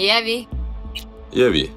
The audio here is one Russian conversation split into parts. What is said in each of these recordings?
Яви. Яви.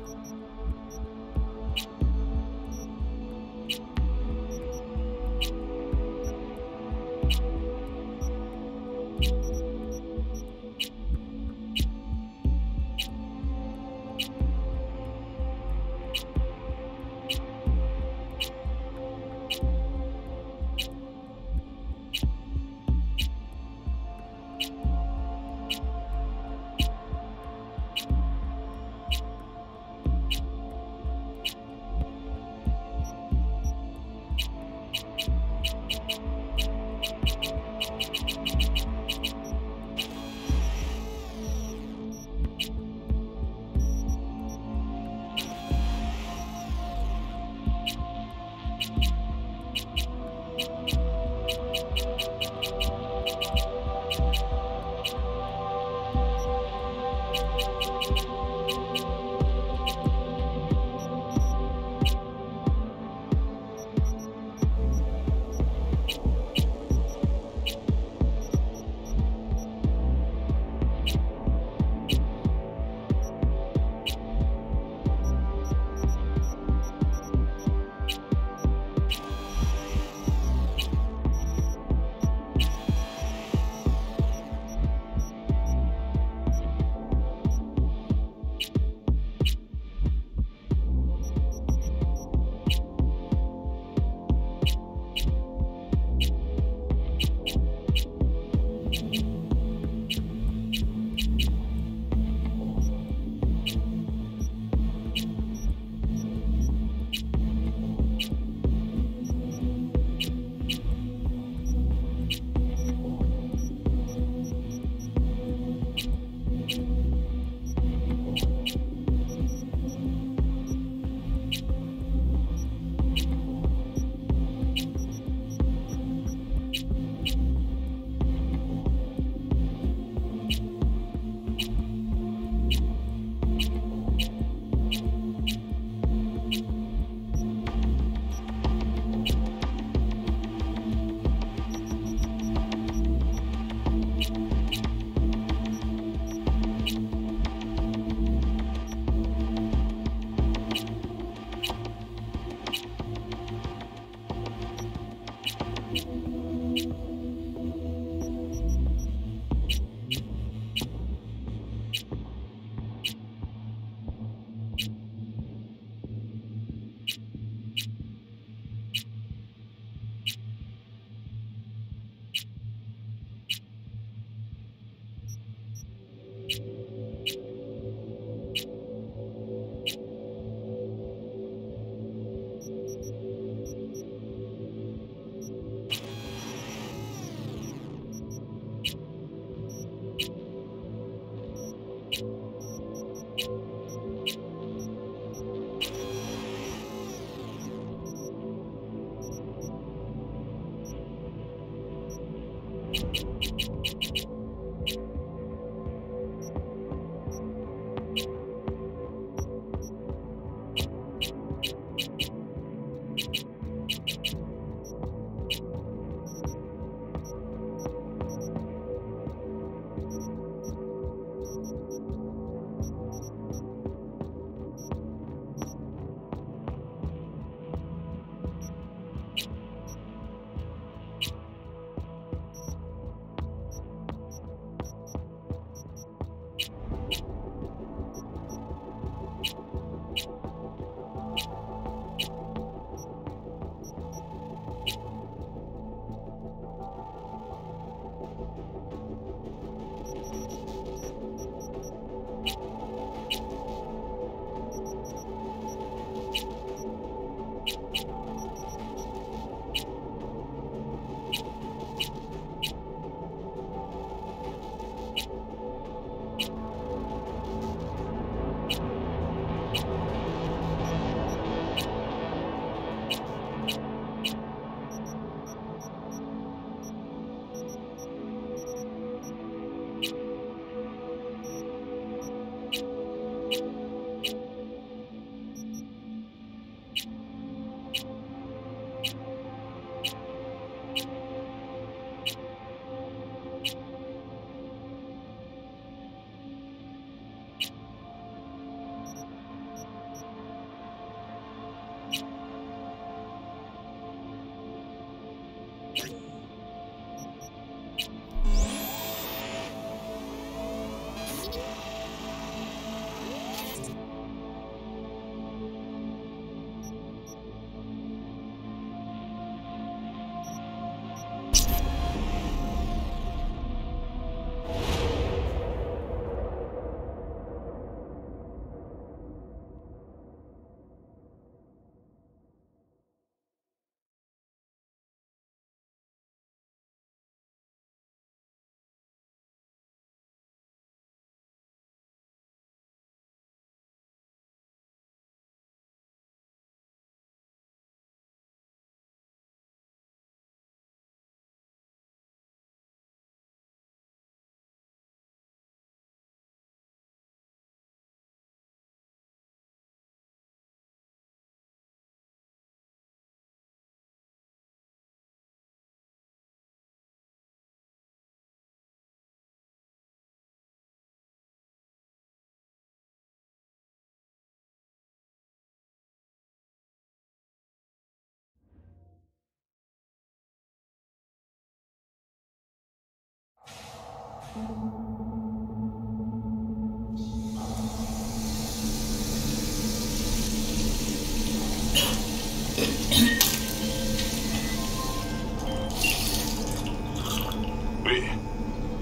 Ви,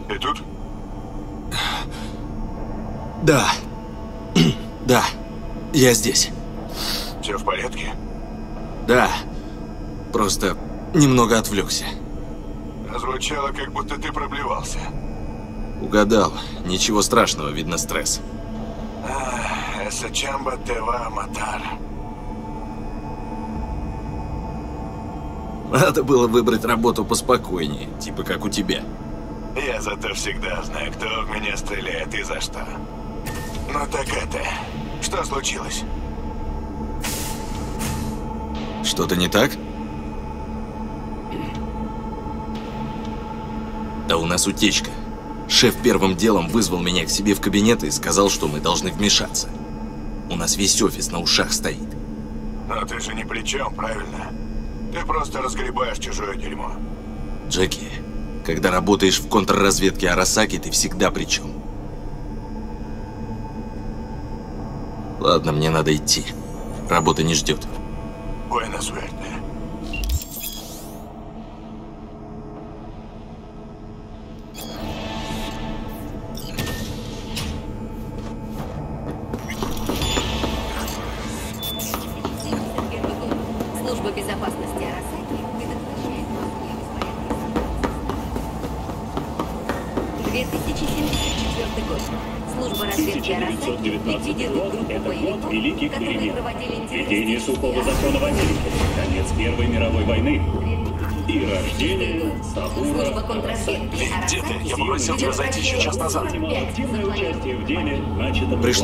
ты тут? Да. Да. Я здесь. Все в порядке? Да. Просто немного отвлекся. Звучало, как будто ты проблевался. Угадал. Ничего страшного, видно стресс. Эсачамба Тева Матар. Надо было выбрать работу поспокойнее, типа как у тебя. Я зато всегда знаю, кто в меня стреляет и за что. Ну так это... Что случилось? Что-то не так? Да у нас утечка. Шеф первым делом вызвал меня к себе в кабинет и сказал, что мы должны вмешаться. У нас весь офис на ушах стоит. Но ты же ни при чем, правильно? Ты просто разгребаешь чужое дерьмо. Джеки, когда работаешь в контрразведке Арасаки, ты всегда при чем. Ладно, мне надо идти. Работа не ждет. Буэна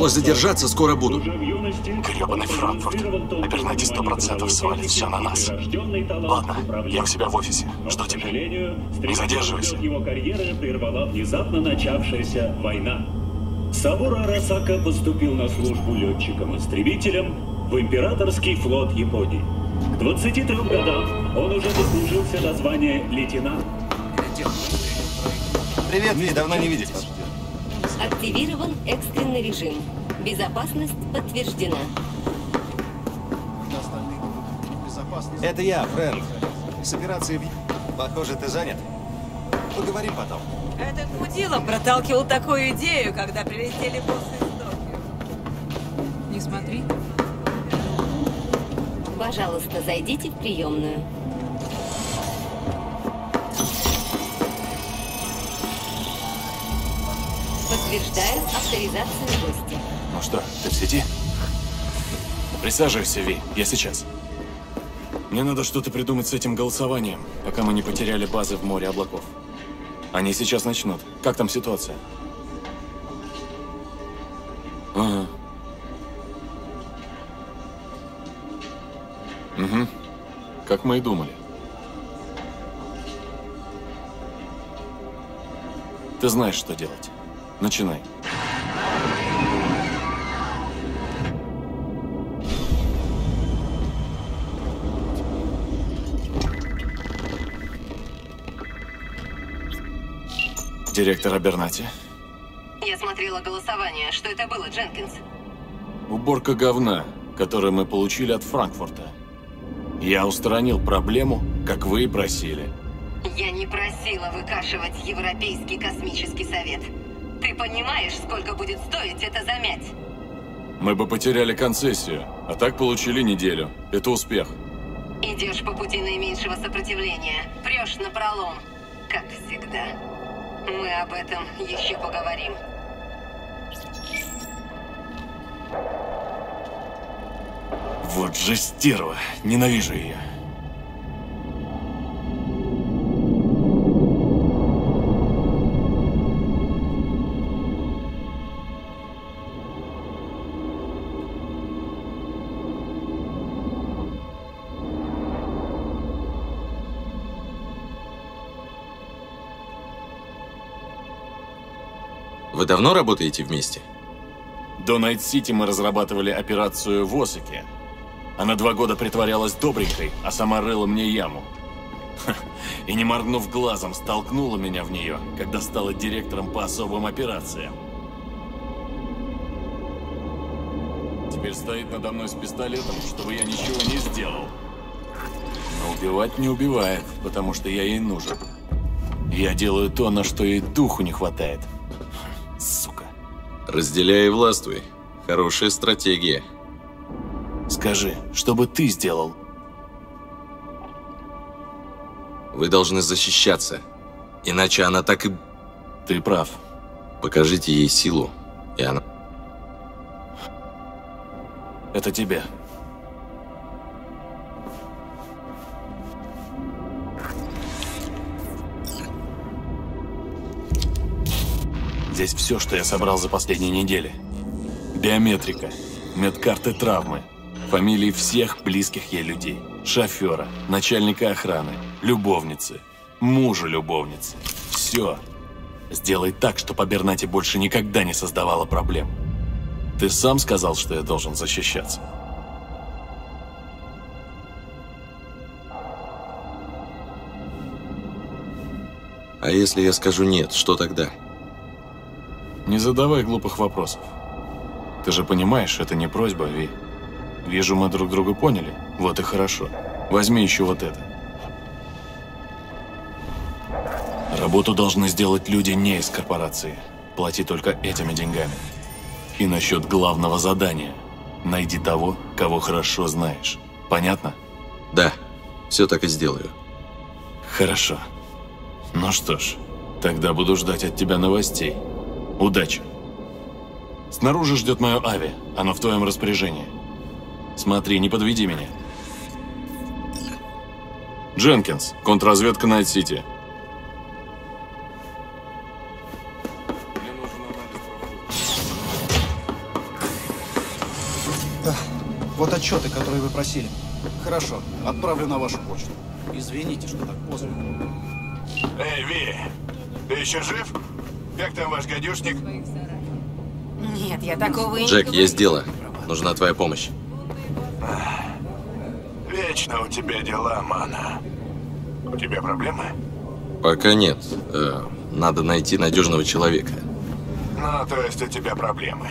Пришлось задержаться, скоро буду. Грёбаный Франкфурт. Наверняка 100% свалит всё на нас. Ладно, я у себя в офисе. Жду тебя. Не задерживайся. Его карьеры прервала внезапно начавшаяся война. Сабура Арасака поступил на службу летчиком-истребителем в императорский флот Японии. К 23 годам он уже дослужился до звания лейтенант. Привет, Ви, давно не виделись. Активирован экстренный режим. Безопасность подтверждена. Это я, Фрэнк. С операцией в... Похоже, ты занят. Поговорим потом. Этот мудила проталкивал такую идею, когда прилетели боссы из Токио. Не смотри. Пожалуйста, зайдите в приемную. Подтверждаю авторизацию гостя. Ну что, ты в сети? Присаживайся, Ви, я сейчас. Мне надо что-то придумать с этим голосованием, пока мы не потеряли базы в море облаков. Они сейчас начнут. Как там ситуация? Ага. Угу. Как мы и думали. Ты знаешь, что делать. Начинай. Директор Абернати. Я смотрела голосование. Что это было, Дженкинс? Уборка говна, которую мы получили от Франкфурта. Я устранил проблему, как вы и просили. Я не просила выкашивать Европейский космический совет. Ты понимаешь, сколько будет стоить это замять? Мы бы потеряли концессию, а так получили неделю. Это успех. Идешь по пути наименьшего сопротивления. Прешь на пролом. Как всегда. Мы об этом еще поговорим. Вот же стерва. Ненавижу ее. Вы давно работаете вместе? До Найт-Сити мы разрабатывали операцию в Осаке. Она два года притворялась добренькой, а сама рыла мне яму. И не моргнув глазом, столкнула меня в нее, когда стала директором по особым операциям. Теперь стоит надо мной с пистолетом, чтобы я ничего не сделал. Но убивать не убивает, потому что я ей нужен. Я делаю то, на что ей духу не хватает. Разделяй и властвуй. Хорошая стратегия. Скажи, что бы ты сделал? Вы должны защищаться. Иначе она так и... Ты прав. Покажите ей силу, и она... Это тебе. Здесь все, что я собрал за последние недели. Биометрика, медкарты травмы, фамилии всех близких ей людей, шофера, начальника охраны, любовницы, мужа любовницы. Все. Сделай так, чтобы Абернати больше никогда не создавала проблем. Ты сам сказал, что я должен защищаться. А если я скажу нет, что тогда? Не задавай глупых вопросов. Ты же понимаешь, это не просьба, Ви. Вижу, мы друг друга поняли. Вот и хорошо. Возьми еще вот это. Работу должны сделать люди не из корпорации. Плати только этими деньгами. И насчет главного задания. Найди того, кого хорошо знаешь. Понятно? Да, все так и сделаю. Хорошо. Ну что ж, тогда буду ждать от тебя новостей. Удачи. Снаружи ждет мое ави. Оно в твоем распоряжении. Смотри, не подведи меня. Дженкинс, контрразведка Найт-Сити. Вот отчеты, которые вы просили. Хорошо, отправлю на вашу почту. Извините, что так поздно. Эй, Ви, ты еще жив? Как там ваш гадюшник? Нет, я такого и не Джек, есть дело. Нужна твоя помощь. Вечно у тебя дела, Мана. У тебя проблемы? Пока нет. Э, надо найти надежного человека. Ну, то есть у тебя проблемы.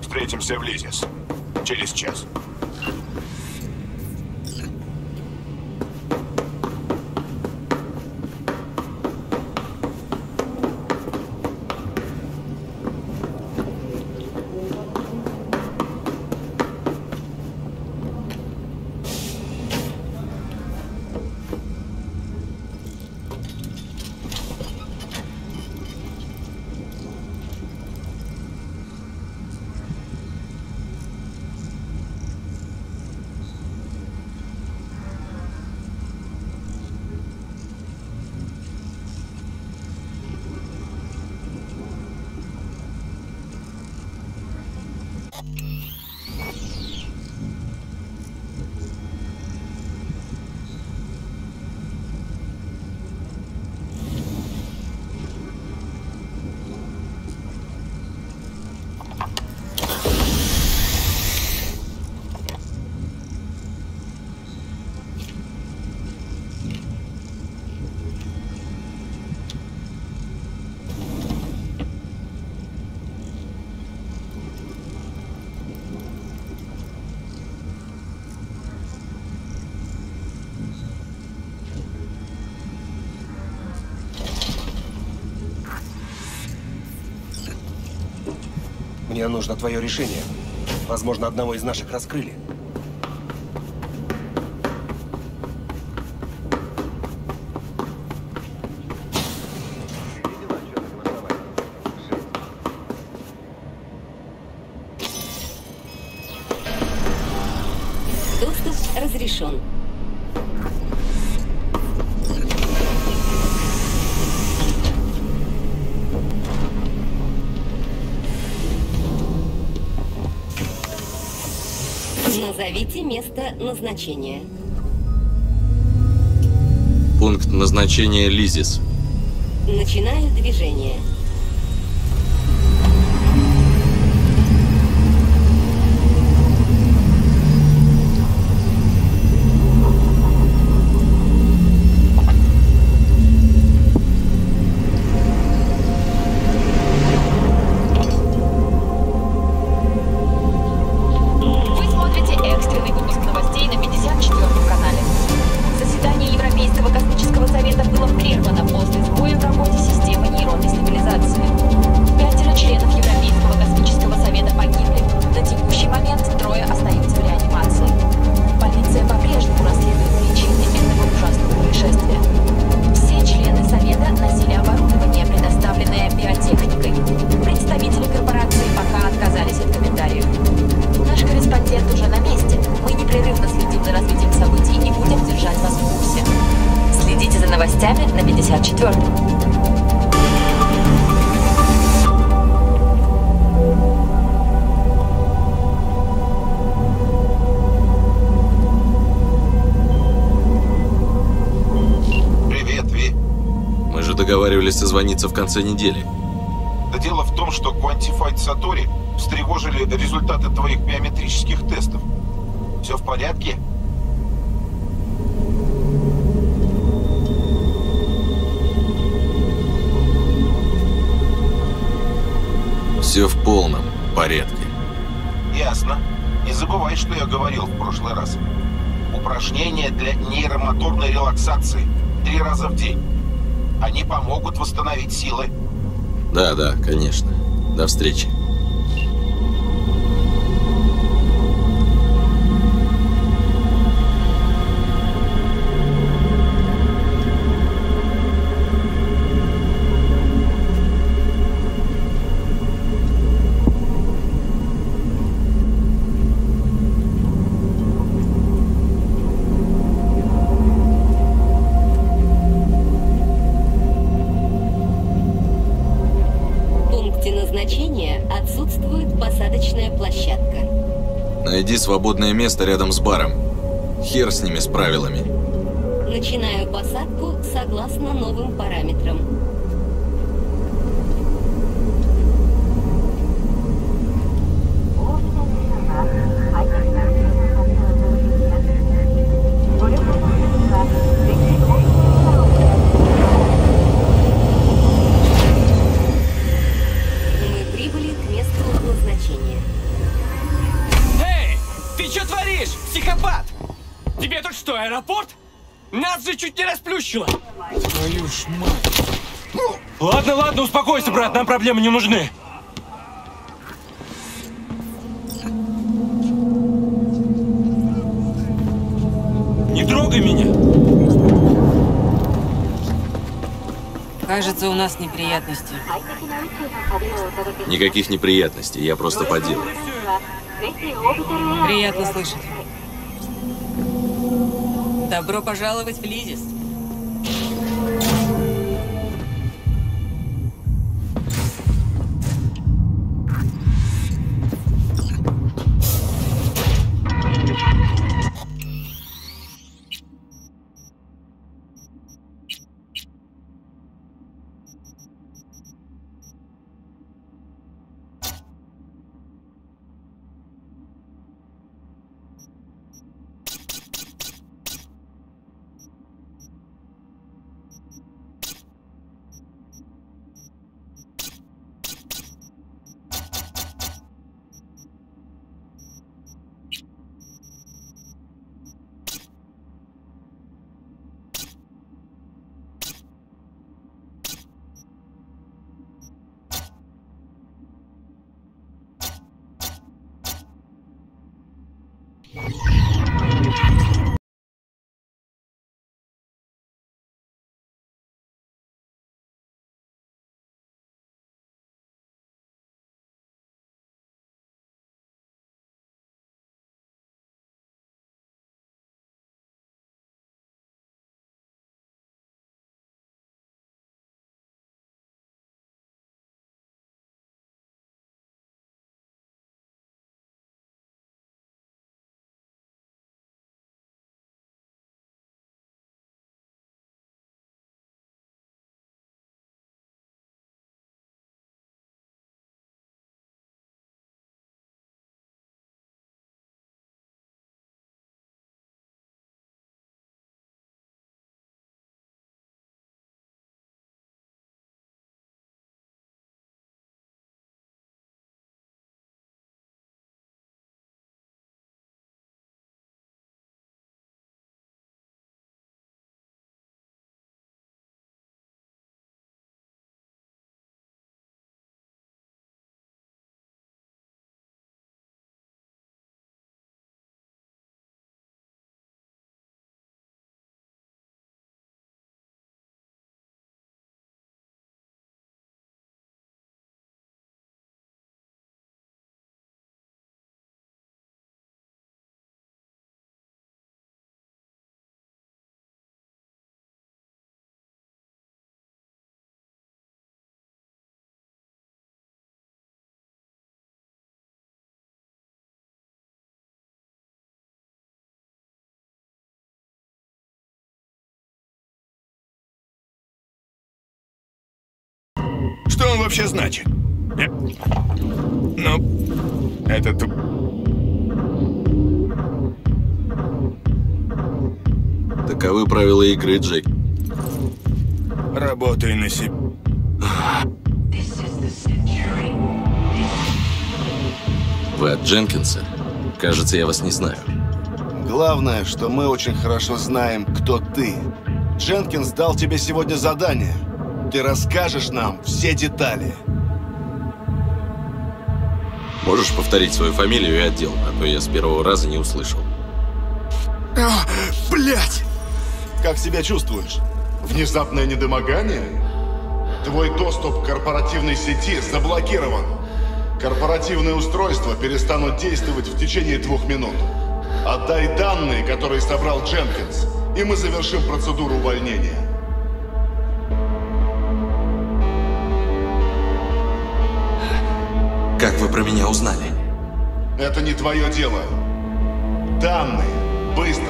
Встретимся в Лизис. Через час. Мне нужно твое решение. Возможно, одного из наших раскрыли. Назначения. Пункт назначения Лизис. Начинаю движение. В конце недели. Силы. Да, да, конечно. До встречи. Назначения отсутствует посадочная площадка. Найди свободное место рядом с баром. Хер с ними, с правилами. Начинаю посадку согласно новым параметрам. Же чуть не расплющило. Твою ж мать. Ладно, ладно, успокойся, брат, нам проблемы не нужны. Не трогай меня. Кажется, у нас неприятности. Никаких неприятностей, я просто по делу. Приятно слышать. Добро пожаловать в Лизис. Что он вообще значит? Э, ну, это туп... Таковы правила игры, Джек. Работай на себя. Вы от Дженкинса? Кажется, я вас не знаю. Главное, что мы очень хорошо знаем, кто ты. Дженкинс дал тебе сегодня задание. Ты расскажешь нам все детали. Можешь повторить свою фамилию и отдел, а то я с первого раза не услышал. Блять! Как себя чувствуешь? Внезапное недомогание? Твой доступ к корпоративной сети заблокирован. Корпоративные устройства перестанут действовать в течение двух минут. Отдай данные, которые собрал Дженкинс, и мы завершим процедуру увольнения. Как вы про меня узнали? Это не твое дело. Данные. Быстро.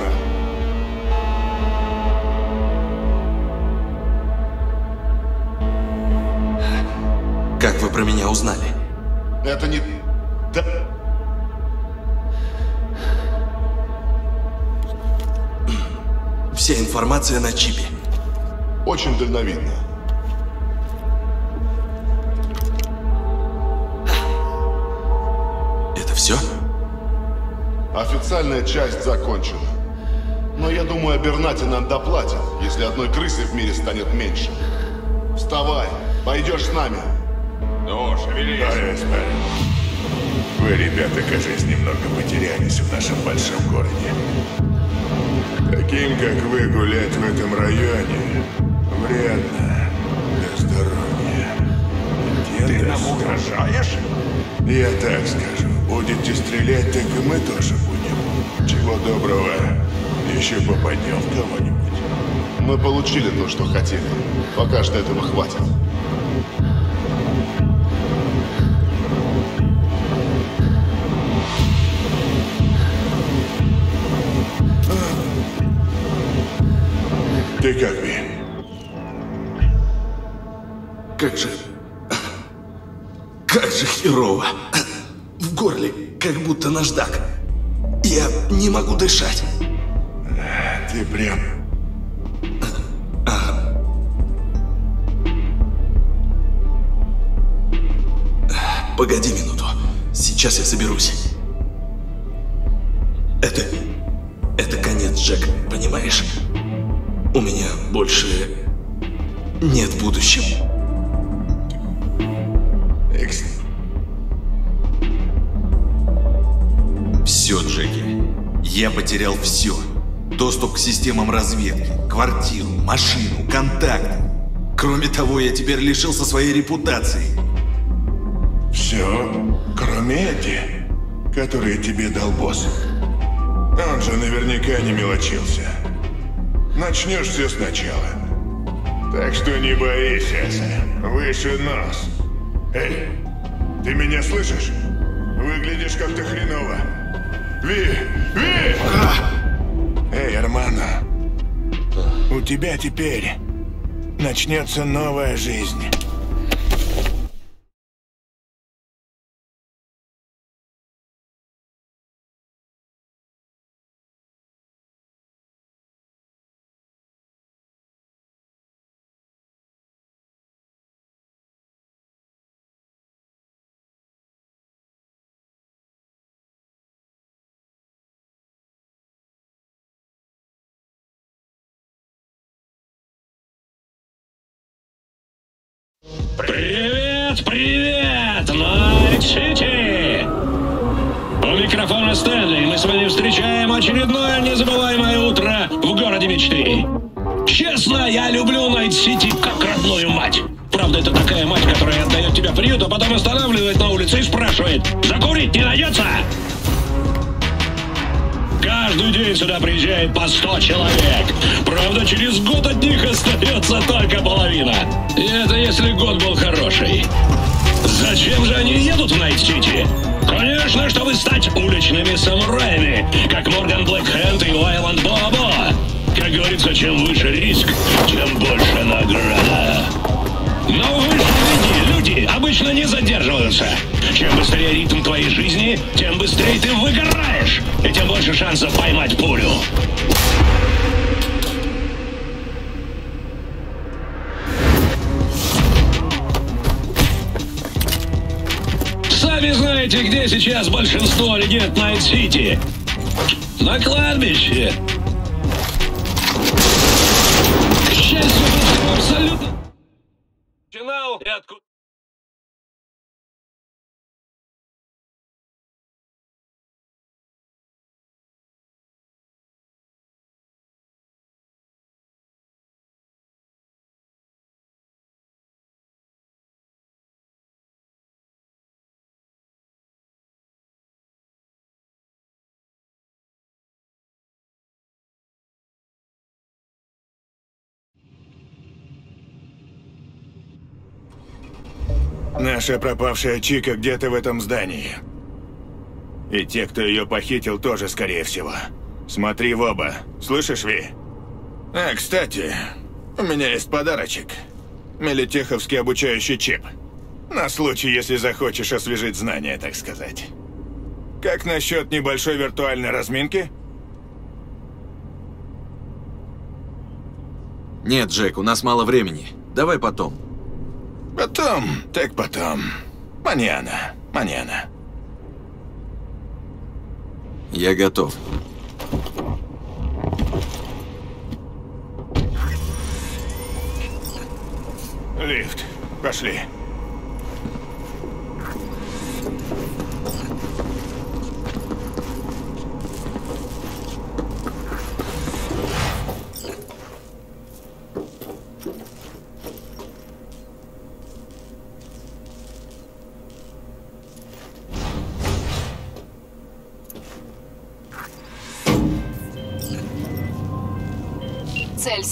Как вы про меня узнали? Это не... Да... Вся информация на чипе. Очень дальновидно. Все? Официальная часть закончена. Но я думаю, Абернати нам доплатят, если одной крысы в мире станет меньше. Вставай, пойдешь с нами. Ну, шевелись. Да, парень. Вы, ребята, кажется, немного потерялись в нашем большом городе. Таким, как вы, гулять в этом районе вредно для здоровья. Ты нам угрожаешь? Я так скажу. Будете стрелять, так и мы тоже будем. Чего доброго, еще попадем в кого-нибудь. Мы получили то, что хотели. Пока что этого хватит. Ты как, Ви? Как же... Как же херово. Горле как будто наждак. Я не могу дышать. Ты прям... Ага. Погоди минуту. Сейчас я соберусь. Это... Это конец, Джек, понимаешь? У меня больше нет будущего. Я потерял все. Доступ к системам разведки, квартиру, машину, контакты. Кроме того, я теперь лишился своей репутации. Все, кроме эти, которые тебе дал босс. Он же наверняка не мелочился. Начнешь все сначала. Так что не боись, Эса. Выше нос. Эй, ты меня слышишь? Выглядишь как-то хреново. Ви! Ви! Эй, Армана. У тебя теперь начнется новая жизнь. Честно, я люблю Найт-Сити как родную мать. Правда, это такая мать, которая отдает тебя в приют, а потом останавливает на улице и спрашивает, закурить не найдется? Каждый день сюда приезжает по 100 человек. Правда, через год от них остается только половина. И это если год был хороший. Зачем же они едут в Найт-Сити? Конечно, чтобы стать уличными самураями, как Морган Блэкхенд и Уэйланд Боа-Боа. Говорится, чем выше риск, тем больше награда. Но вы же люди, люди не задерживаются. Чем быстрее ритм твоей жизни, тем быстрее ты выгораешь, и тем больше шансов поймать пулю. Сами знаете, где сейчас большинство легенд Найт-Сити. На кладбище. Начинал Наша пропавшая Чика где-то в этом здании. И те, кто ее похитил, тоже, скорее всего. Смотри в оба. Слышишь, Ви? А, кстати, у меня есть подарочек. Мелитеховский обучающий чип. На случай, если захочешь освежить знания, так сказать. Как насчет небольшой виртуальной разминки? Нет, Джек, у нас мало времени. Давай потом. Потом, так потом. Маньяна, маньяна. Я готов. Лифт. Пошли.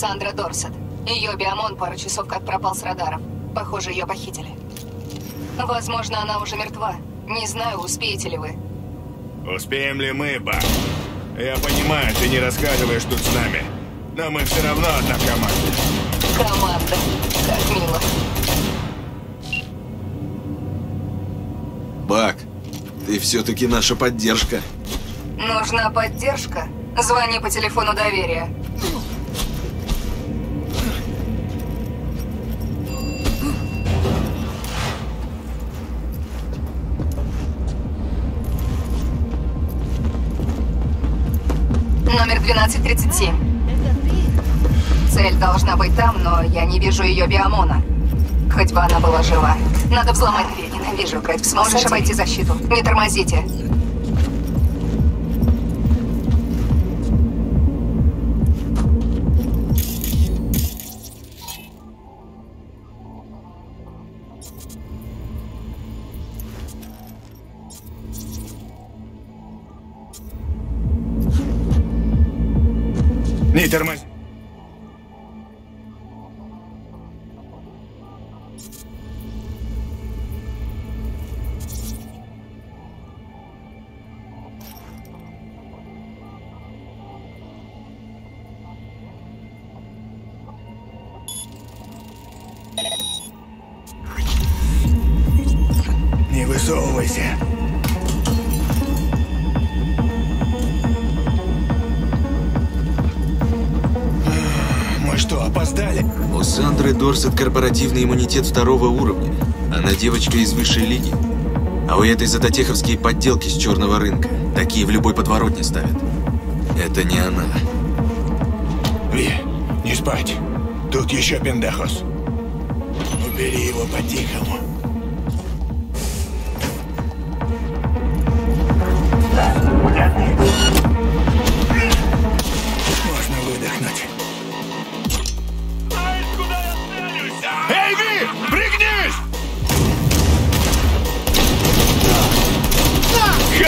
Сандра Дорсет. Ее биомон пару часов как пропал с радаров. Похоже, ее похитили. Возможно, она уже мертва. Не знаю, успеете ли вы. Успеем ли мы, Бак? Я понимаю, ты не рассказываешь тут с нами. Но мы все равно одна команда. Команда. Как мило. Бак, ты все-таки наша поддержка. Нужна поддержка? Звони по телефону доверия. Вижу ее биомона. Хоть бы она была жива. Надо взломать дверь. Ненавижу в Сможешь обойти защиту. Не тормозите. Корпоративный иммунитет второго уровня. Она девочка из высшей лиги. А у этой затотеховские подделки с черного рынка. Такие в любой подворотне ставят. Это не она. Ви, не спать. Тут еще пендехос. Убери его по-тихому.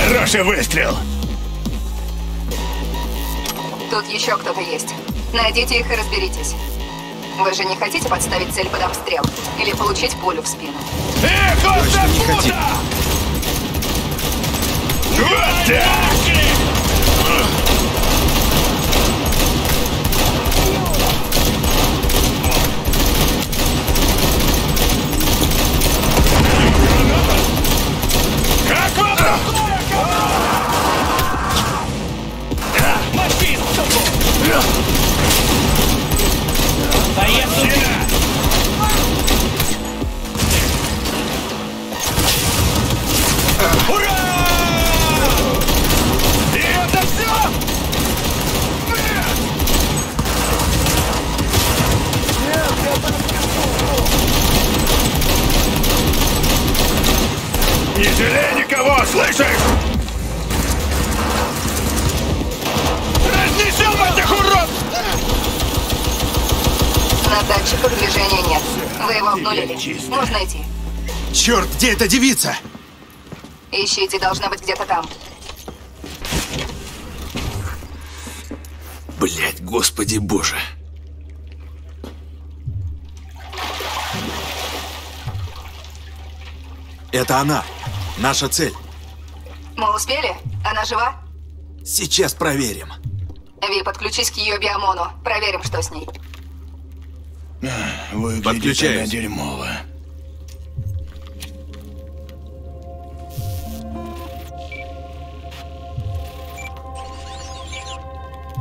Хороший выстрел! Тут еще кто-то есть. Найдите их и разберитесь. Вы же не хотите подставить цель под обстрел? Или получить пулю в спину? Эхо Точно не хотим. Вот так! Жалей никого, слышишь? Разнесем этих урод! На датчиках движения нет. Вы его обнулили. Можно идти. Черт, где эта девица? Ищите, должна быть где-то там. Блять, господи боже. Это она. Наша цель. Мы успели? Она жива? Сейчас проверим. Ви, подключись к ее биомону. Проверим, что с ней. Выглядит Подключаюсь. она дерьмово.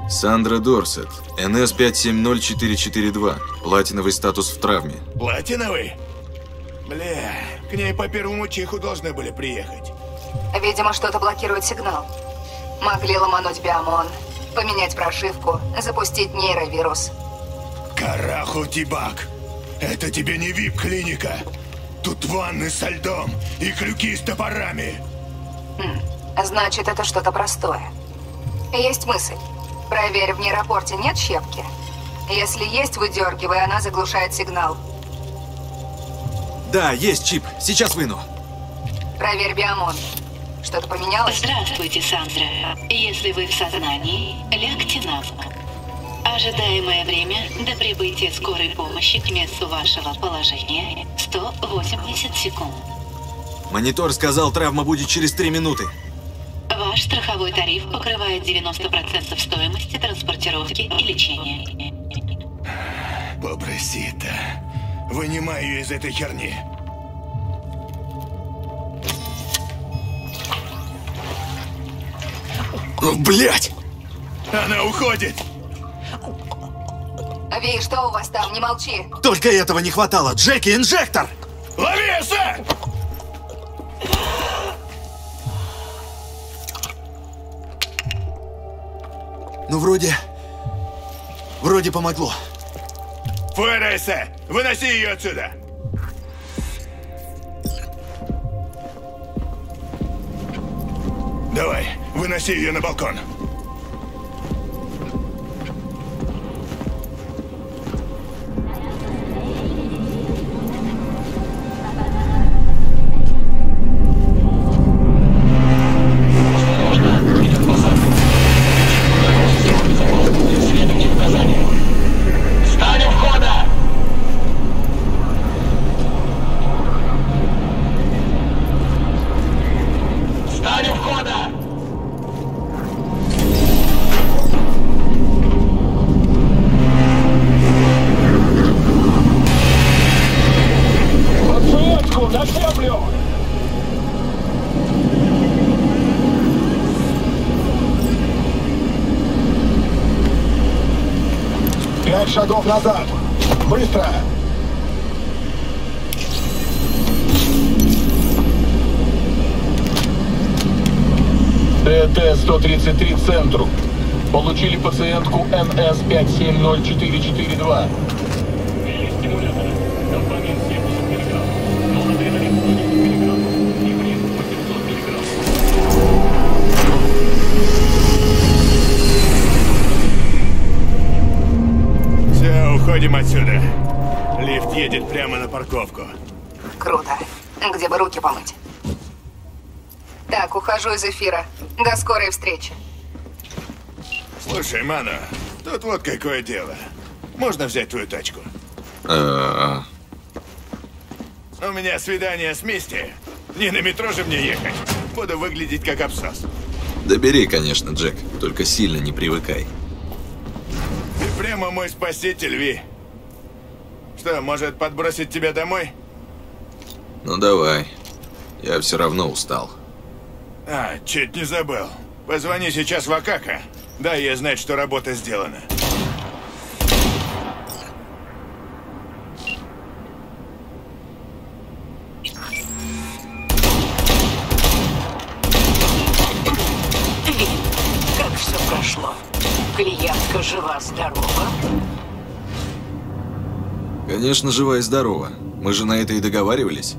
Сандра Дорсет. НС-570442. Платиновый статус в травме. Платиновый? Бля, к ней по первому чиху должны были приехать. Видимо, что-то блокирует сигнал. Могли ломануть биомон, поменять прошивку, запустить нейровирус. Караху Тибак, это тебе не вип-клиника. Тут ванны со льдом и крюки с топорами. Хм, значит, это что-то простое. Есть мысль. Проверь, в нейропорте нет щепки? Если есть, выдергивай, она заглушает сигнал. Да, есть чип. Сейчас выну. Проверь биомон. Что-то поменялось? Здравствуйте, Сандра. Если вы в сознании, лягте на бок. Ожидаемое время до прибытия скорой помощи к месту вашего положения 180 секунд. Монитор сказал, травма будет через три минуты. Ваш страховой тариф покрывает 90% стоимости транспортировки и лечения. Побросита. Вынимай ее из этой херни. Блять! Она уходит! Ви, что у вас там? Не молчи. Только этого не хватало. Джеки, инжектор! Лови, сэр! Ну, вроде... Вроде помогло. Фуэреса, выноси ее отсюда! Давай, выноси ее на балкон. Шагов назад! Быстро! ТТ-133 центру. Получили пациентку НС-570442. Все, уходим отсюда. Лифт едет прямо на парковку. Круто. Где бы руки помыть? Так, ухожу из эфира. До скорой встречи. Слушай, Мано, тут вот какое дело. Можно взять твою тачку? У меня свидание с Мисти. Не на метро же мне ехать. Буду выглядеть как абсос. Да бери, конечно, Джек. Только сильно не привыкай. Прямо мой спаситель, Ви. Что, может подбросить тебя домой? Ну давай. Я все равно устал. А, чуть не забыл. Позвони сейчас в Акака. Дай ей знать, что работа сделана. Конечно, жива и здорова. Мы же на это и договаривались.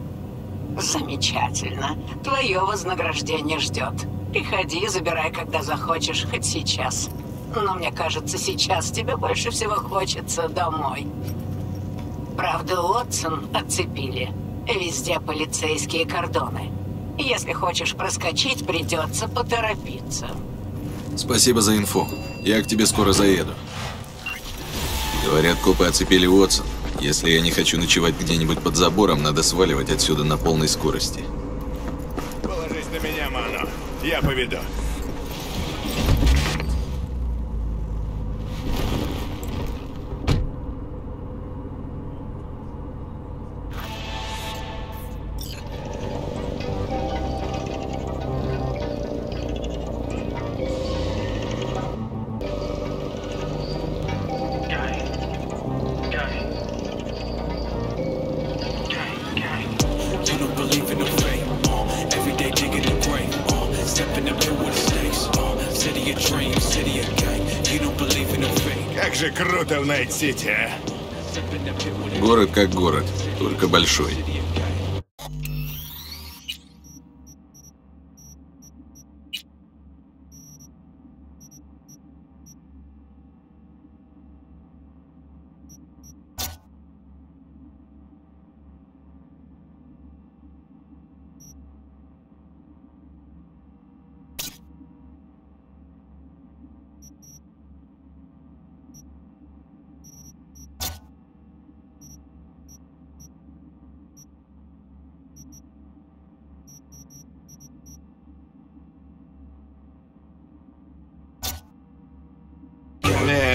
Замечательно. Твое вознаграждение ждет. Приходи, забирай, когда захочешь, хоть сейчас. Но мне кажется, сейчас тебе больше всего хочется домой. Правда, Уотсон отцепили. Везде полицейские кордоны. Если хочешь проскочить, придется поторопиться. Спасибо за инфу. Я к тебе скоро заеду. Говорят, копы оцепили Уотсон. Если я не хочу ночевать где-нибудь под забором, надо сваливать отсюда на полной скорости. Положись на меня, Ману. Я поведу. А? Город как город, только большой.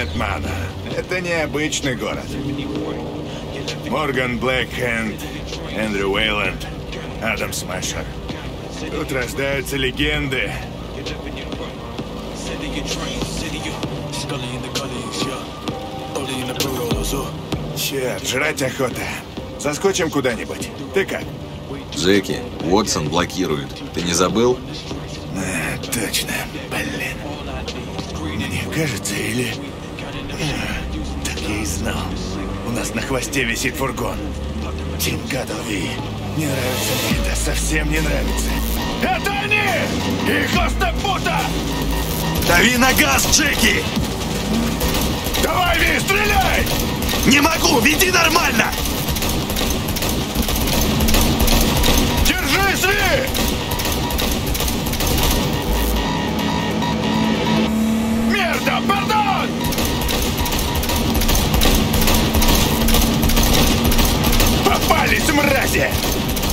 Нет, Мана, это не обычный город. Морган Блэкхенд, Эндрю Уэйланд, Адам Смешер. Тут рождаются легенды. Черт, жрать охота. Заскочим куда-нибудь. Ты как? Джеки, Уотсон блокирует. Ты не забыл? А, точно, блин. Мне кажется, или... нас на хвосте висит фургон. Тингадови. Не нравится мне это, совсем не нравится. Это они! Их остопута! Дави на газ, Джеки! Давай, Ви, стреляй! Не могу, веди нормально!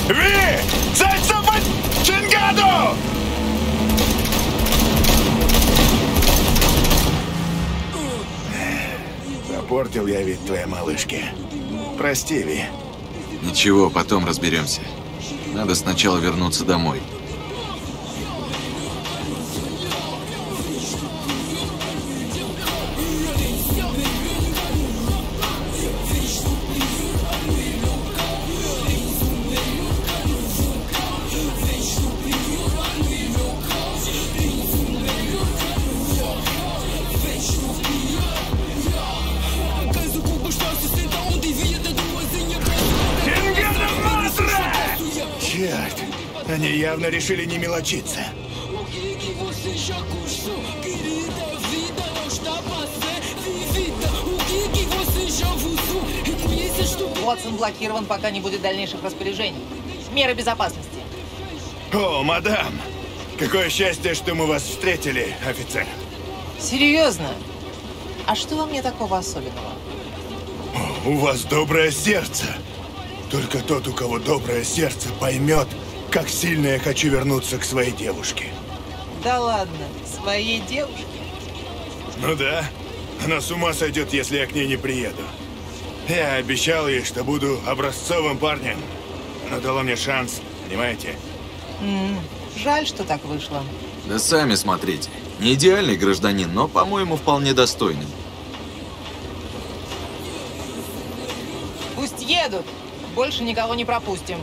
Ви! Зайца под Чингаду! Попортил я вид твоей малышки. Прости, Ви. Ничего, потом разберемся. Надо сначала вернуться домой. Решили не мелочиться. Уотсон блокирован, пока не будет дальнейших распоряжений. Меры безопасности. О, мадам! Какое счастье, что мы вас встретили, офицер. Серьезно? А что во мне такого особенного? У вас доброе сердце. Только тот, у кого доброе сердце, поймет, как сильно я хочу вернуться к своей девушке. Да ладно, своей девушке? Ну да. Она с ума сойдет, если я к ней не приеду. Я обещал ей, что буду образцовым парнем. Она дала мне шанс, понимаете? М, Жаль, что так вышло. Да сами смотрите. Не идеальный гражданин, но, по-моему, вполне достойный. Пусть едут. Больше никого не пропустим.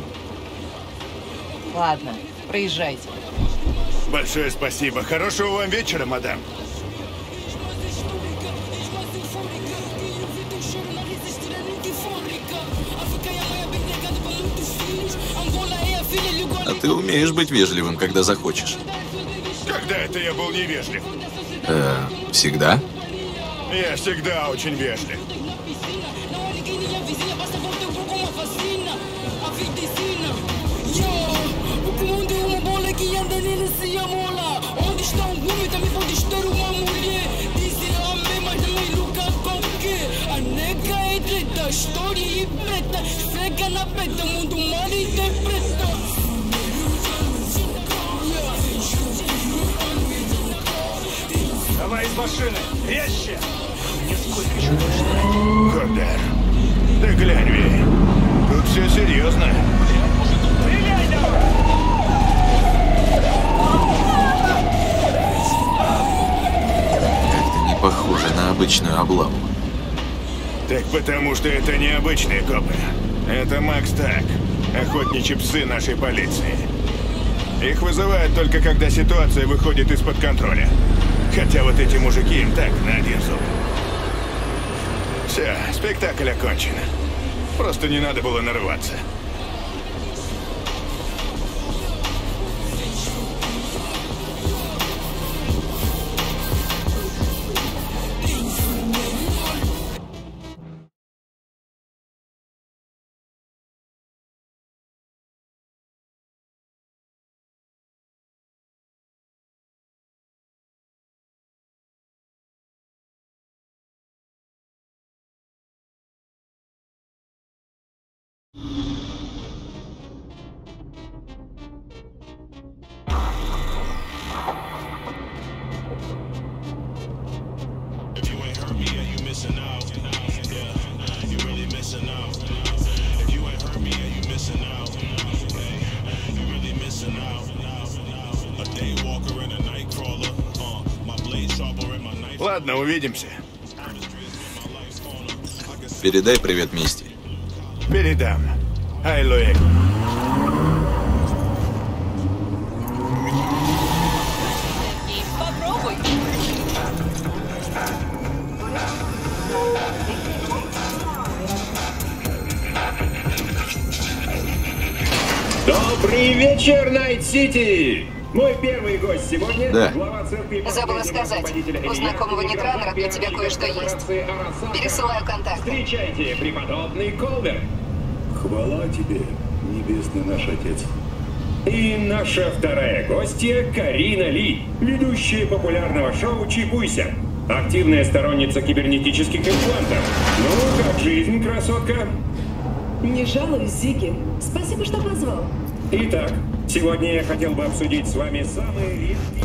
Ладно, проезжайте. Большое спасибо. Хорошего вам вечера, мадам. Vida ты умеешь быть вежливым, когда захочешь. Когда это я был невежлив? Э, всегда? Я всегда очень вежлив. Esfrega na peta, mundo interpreta Давай из машины! Резче! Нисколько еще не Ходер, ты глянь, Ви. Тут все серьезно. Стреляй давай! Похоже на обычную облаву. Так потому что это не обычные копы. Это Макс Так, охотничьи псы нашей полиции. Их вызывают только когда ситуация выходит из-под контроля. Хотя вот эти мужики им так на один зуб. Все, спектакль окончен. Просто не надо было нарываться. Ладно, увидимся. Передай привет Мисти. Передам. Ай, попробуй. Добрый вечер, Найт-Сити! Мой первый гость сегодня Да. глава церкви Забыла сказать, у знакомого нетранера для тебя кое-что есть. Пересылаю контакты. Встречайте, преподобный Колберг. Хвала тебе, небесный наш Отец. И наша вторая гостья Карина Ли, ведущая популярного шоу «Чипуйся». Активная сторонница кибернетических имплантов. Ну, как жизнь, красотка? Не жалуюсь, Зиги. Спасибо, что позвал. Итак, сегодня я хотел бы обсудить с вами самые редкие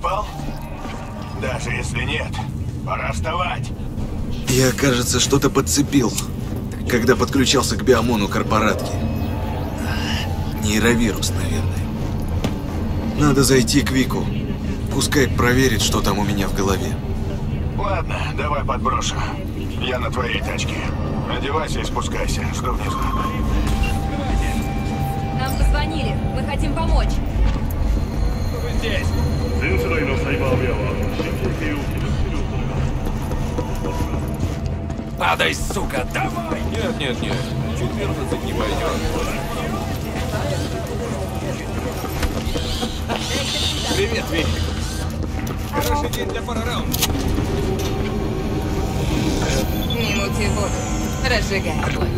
спал? Даже если нет, пора вставать. Я, кажется, что-то подцепил, когда подключался к биомону корпоратки. Нейровирус, наверное. Надо зайти к Вику. Пускай проверит, что там у меня в голове. Ладно, давай подброшу. Я на твоей тачке. Одевайся и спускайся. Жду внизу. Нам позвонили. Мы хотим помочь. Вы здесь. Падай, сука, давай! Нет, нет, нет. 14 не пойдет. Привет, Вик. Хороший день для пары раундов. Не мути воду. Разжигай огонь.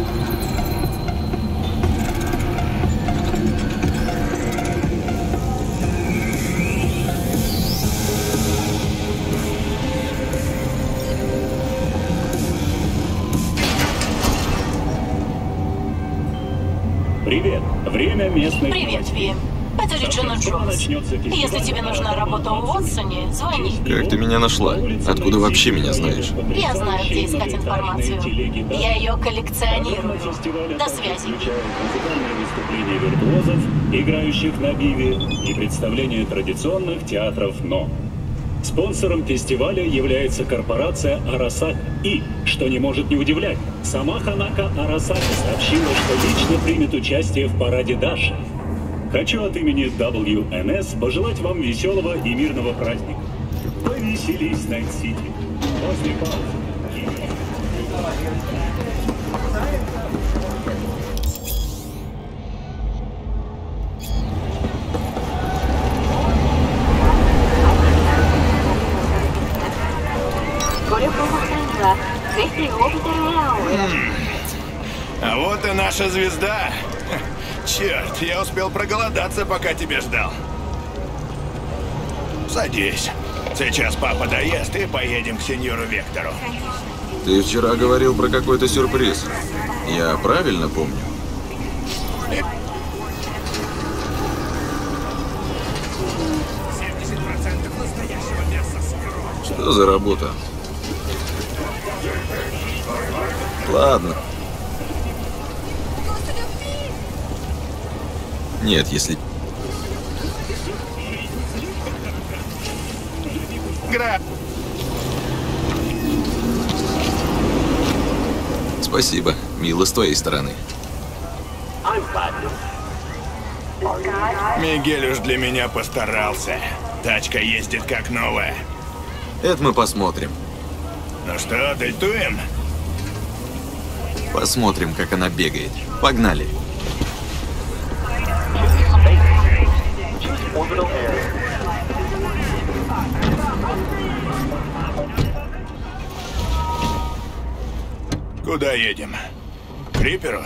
Время местной Привет, Ви. Это Реджина Джонс. Если тебе нужна работа в Уотсоне, звони. Как ты меня нашла? Откуда вообще меня знаешь? Я знаю, где искать информацию. Я ее коллекционирую. До связи. виртуозов, играющих на биве, и представления традиционных театров «Но». Спонсором фестиваля является корпорация «Арасак». И, что не может не удивлять, сама Ханака Арасаки сообщила, что лично примет участие в параде Даши. Хочу от имени WNS пожелать вам веселого и мирного праздника. Повеселись, Найт-Сити. После паузы. Наша звезда. Черт, я успел проголодаться, пока тебя ждал. Садись. Сейчас папа доест и поедем к сеньору Вектору. Ты вчера говорил про какой-то сюрприз. Я правильно помню? Что за работа? Ладно. Нет, если... Гра. Спасибо. Мило с твоей стороны. Мигель уж для меня постарался. Тачка ездит как новая. Это мы посмотрим. Ну что, дельтуем? Посмотрим, как она бегает. Погнали. Куда едем? К Риперу?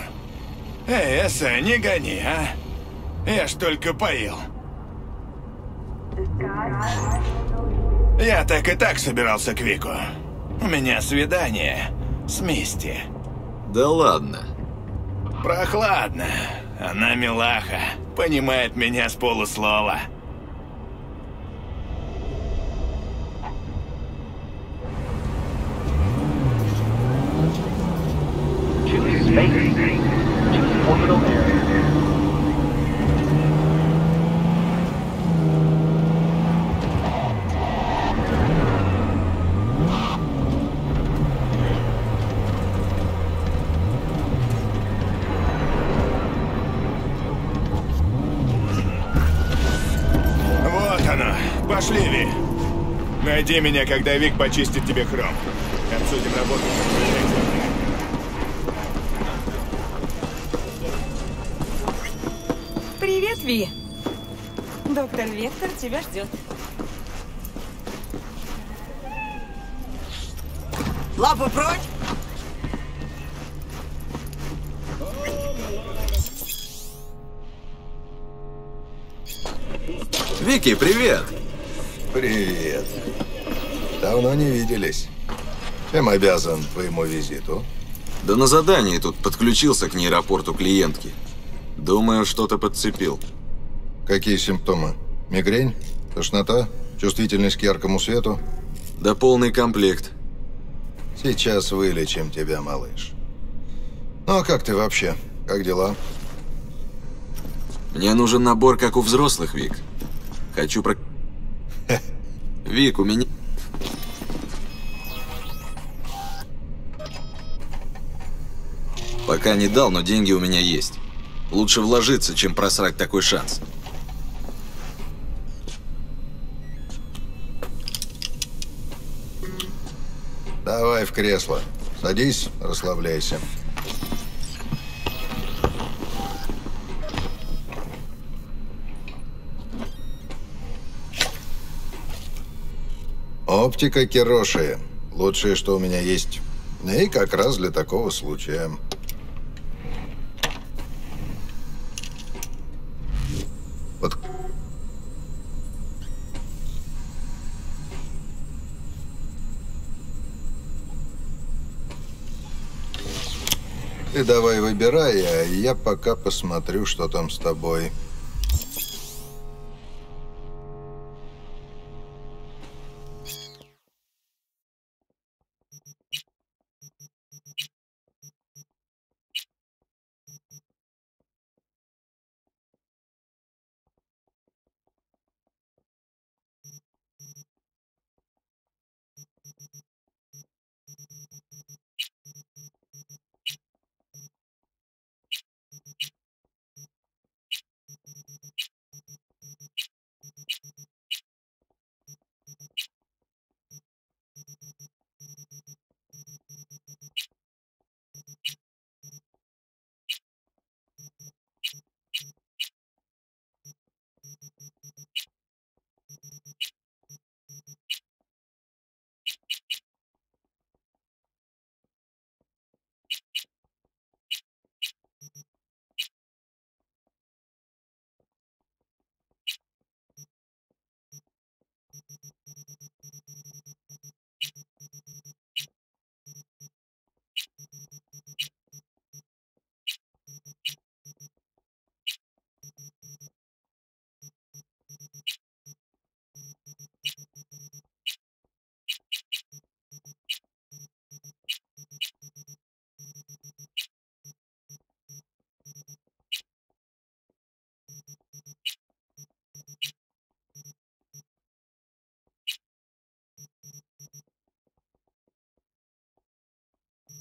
Эй, Эсса, не гони, а? Я ж только поел. Я так и так собирался к Вику. У меня свидание с Мисти. Да ладно. Прохладно. Она милаха. Понимает меня с полуслова. Найди меня, когда Вик почистит тебе хром. Обсудим работу. Привет, Ви. Доктор Вектор тебя ждет. Лапу прочь! Вики, привет! Привет. Давно не виделись. Чем обязан твоему визиту? Да на задании тут подключился к нейропорту клиентки. Думаю, что-то подцепил. Какие симптомы? Мигрень? Тошнота? Чувствительность к яркому свету? Да полный комплект. Сейчас вылечим тебя, малыш. Ну а как ты вообще? Как дела? Мне нужен набор, как у взрослых, Вик. Хочу про... Вик, у меня... Пока не дал, но деньги у меня есть. Лучше вложиться, чем просрать такой шанс. Давай в кресло. Садись, расслабляйся. Оптика Кироши. Лучшее, что у меня есть. И как раз для такого случая. Ты давай выбирай, а я пока посмотрю, что там с тобой.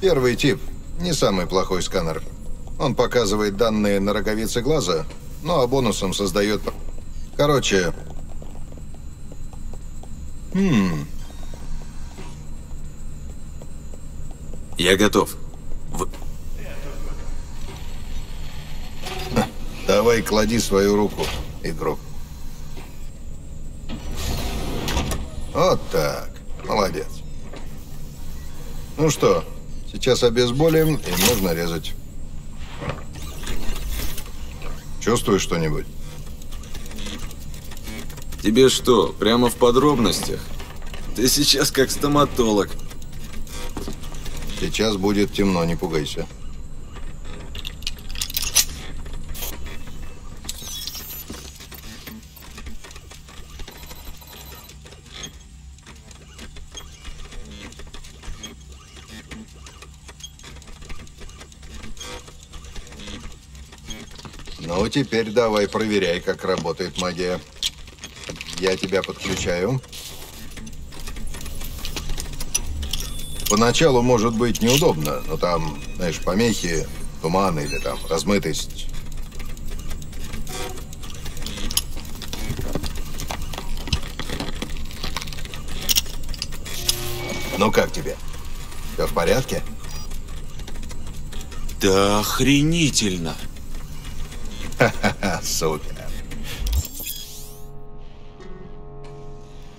Первый тип. Не самый плохой сканер. Он показывает данные на роговице глаза, ну а бонусом создает... Короче... Хм... Я готов. В... Давай клади свою руку, игрок. Вот так. Молодец. Ну что, сейчас обезболим и можно резать. Чувствуешь что-нибудь? Тебе что, прямо в подробностях? Ты сейчас как стоматолог. Сейчас будет темно, не пугайся. Теперь давай проверяй, как работает магия. Я тебя подключаю. Поначалу может быть неудобно, но там, знаешь, помехи, туман или там размытость. Ну как тебе? Все в порядке? Да охренительно! Супер.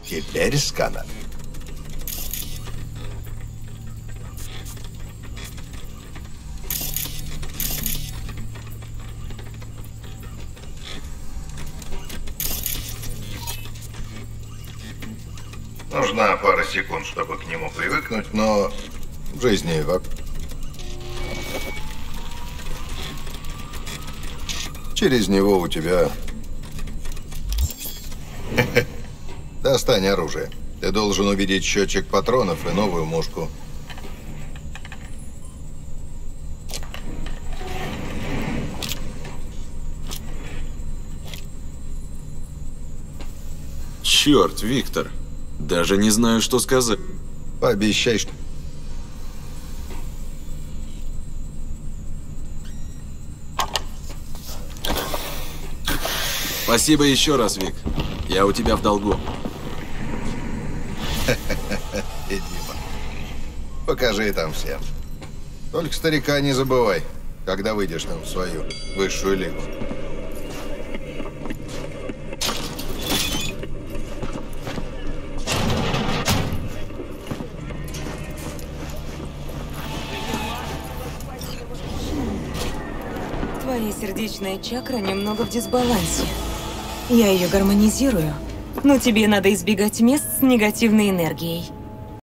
Теперь сканер. Нужна пара секунд, чтобы к нему привыкнуть, но в жизни Через него у тебя... Достань оружие. Ты должен увидеть счетчик патронов и новую мушку. Черт, Виктор. Даже не знаю, что сказать. Пообещай, что... Спасибо еще раз, Вик. Я у тебя в долгу. И Дима. Покажи там всем. Только старика не забывай, когда выйдешь там в свою высшую лигу. Твоя сердечная чакра немного в дисбалансе. Я ее гармонизирую, но тебе надо избегать мест с негативной энергией.